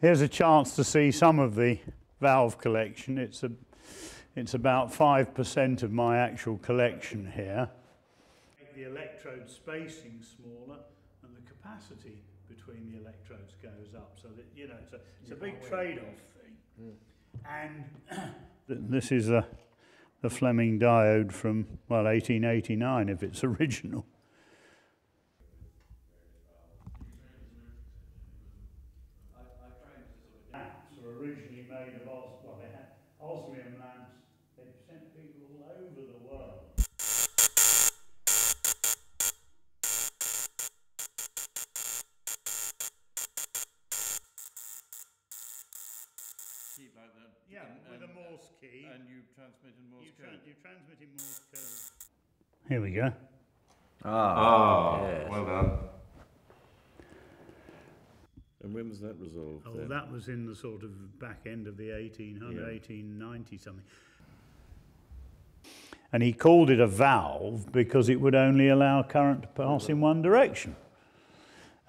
Here's a chance to see some of the valve collection. It's, a, it's about 5% of my actual collection here. Make the electrode spacing smaller and the capacity between the electrodes goes up so that, you know, it's a, it's a big trade-off thing. And this is a, the Fleming diode from, well, 1889 if it's original. Yeah, and- with a Morse key. And you transmit in Morse you, code. tra- you transmit in Morse code. Here we go. Ah, Ah, well done. And when was that resolved? Oh, then? that was in the sort of back end of the 1800, Yeah. 1890 something. And he called it a valve because it would only allow current to pass in one direction.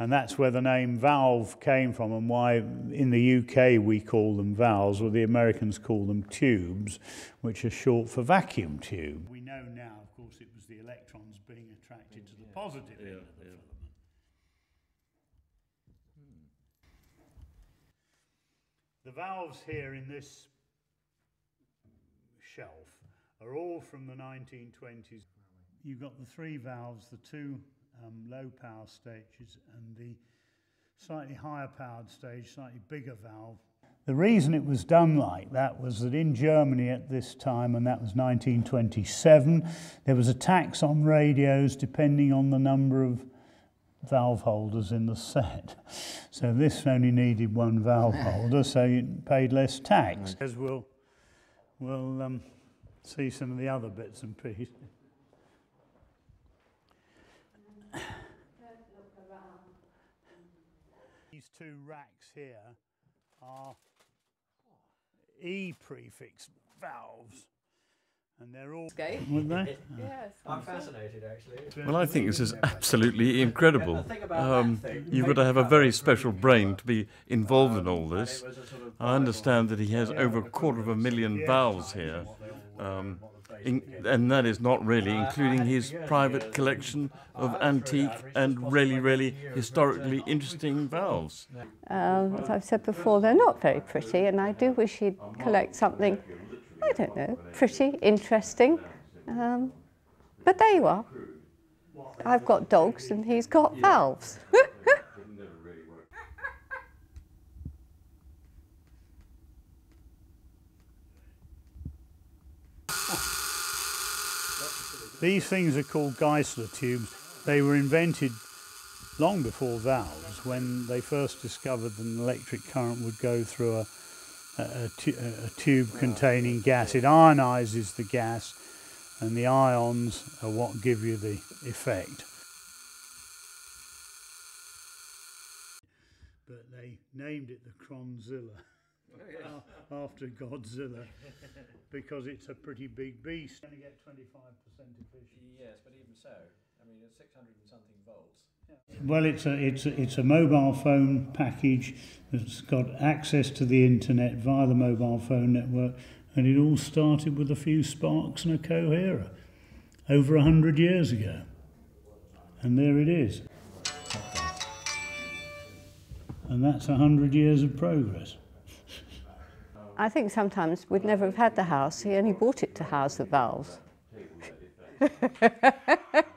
And that's where the name valve came from and why in the UK we call them valves, or the Americans call them tubes, which are short for vacuum tube. We know now, of course, it was the electrons being attracted to the positive Yeah, end of the yeah. filament. Hmm. The valves here in this shelf are all from the 1920s. You've got the three valves, the two um, low power stages and the slightly higher powered stage, slightly bigger valve. The reason it was done like that was that in Germany at this time, and that was 1927, there was a tax on radios depending on the number of valve holders in the set. So this only needed one valve holder, so you paid less tax. As we'll, we'll um, see some of the other bits and pieces. These two racks here are E prefix valves, and they're all. Escape. Would they? Yes. I'm fascinated actually. Well, I think this is absolutely incredible. The thing about that Um, you've got to have a very special brain to be involved in all this. I understand that he has over a quarter of a million valves here, um, in, and that is not really including his private collection of antique and really, really historically interesting valves. Um, as I've said before, they're not very pretty, and I do wish he'd collect something, I don't know, pretty, interesting. Um, but there you are. I've got dogs, and he's got valves. These things are called Geissler tubes. They were invented long before valves when they first discovered that an electric current would go through a, a, a, tu- a tube containing gas. It ionizes the gas and the ions are what give you the effect. But they named it the Kronzilla after Godzilla because it's a pretty big beast. Going to get 25% efficient. Yes, but even so, I mean, it's 600 and something volts. Well, it's a it's a, it's a mobile phone package that's got access to the internet via the mobile phone network, and it all started with a few sparks and a coherer over a hundred years ago, and there it is. And that's a hundred years of progress. I think sometimes we'd never have had the house. He only bought it to house the valves.